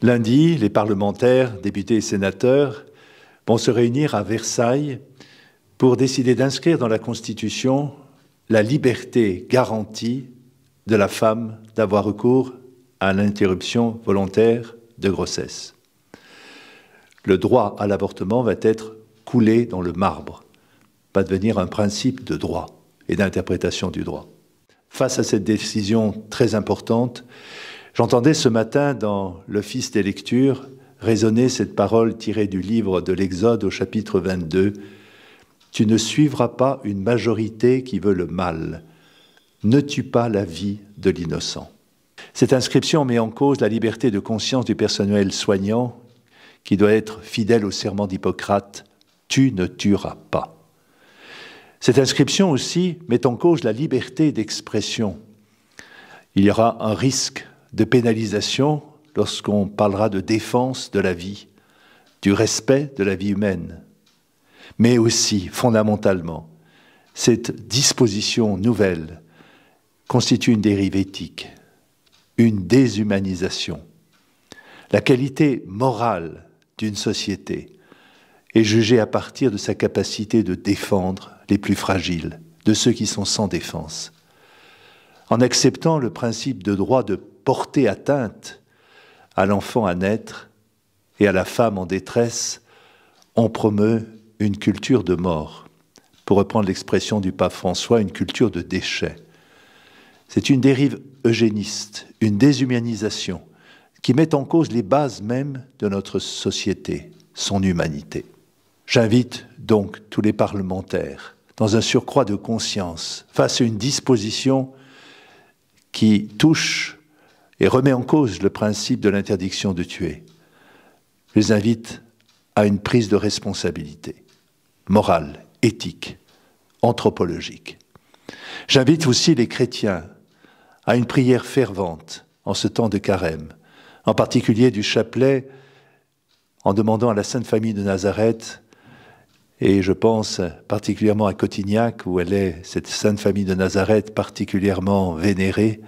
Lundi, les parlementaires, députés et sénateurs vont se réunir à Versailles pour décider d'inscrire dans la Constitution la liberté garantie de la femme d'avoir recours à l'interruption volontaire de grossesse. Le droit à l'avortement va être coulé dans le marbre, va devenir un principe de droit et d'interprétation du droit. Face à cette décision très importante, J'entendais ce matin dans l'office des lectures résonner cette parole tirée du livre de l'Exode au chapitre 22. Tu ne suivras pas une majorité qui veut le mal. Ne tue pas la vie de l'innocent. Cette inscription met en cause la liberté de conscience du personnel soignant qui doit être fidèle au serment d'Hippocrate Tu ne tueras pas. Cette inscription aussi met en cause la liberté d'expression. Il y aura un risque de pénalisation lorsqu'on parlera de défense de la vie, du respect de la vie humaine. Mais aussi, fondamentalement, cette disposition nouvelle constitue une dérive éthique, une déshumanisation. La qualité morale d'une société est jugée à partir de sa capacité de défendre les plus fragiles, de ceux qui sont sans défense. En acceptant le principe de droit de porter atteinte à l'enfant à naître et à la femme en détresse, on promeut une culture de mort. Pour reprendre l'expression du pape François, une culture de déchets. C'est une dérive eugéniste, une déshumanisation qui met en cause les bases mêmes de notre société, son humanité. J'invite donc tous les parlementaires, dans un surcroît de conscience, face à une disposition qui touche et remet en cause le principe de l'interdiction de tuer. Je les invite à une prise de responsabilité morale, éthique, anthropologique. J'invite aussi les chrétiens à une prière fervente en ce temps de carême, en particulier du chapelet, en demandant à la Sainte Famille de Nazareth, et je pense particulièrement à Cotignac, où elle est, cette Sainte Famille de Nazareth, particulièrement vénérée,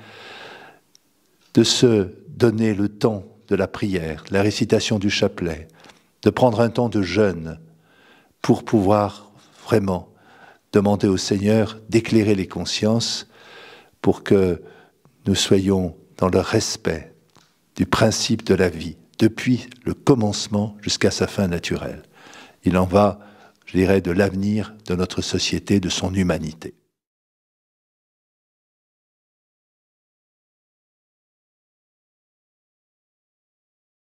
de se donner le temps de la prière, la récitation du chapelet, de prendre un temps de jeûne pour pouvoir vraiment demander au Seigneur d'éclairer les consciences pour que nous soyons dans le respect du principe de la vie, depuis le commencement jusqu'à sa fin naturelle. Il en va, je dirais, de l'avenir de notre société, de son humanité.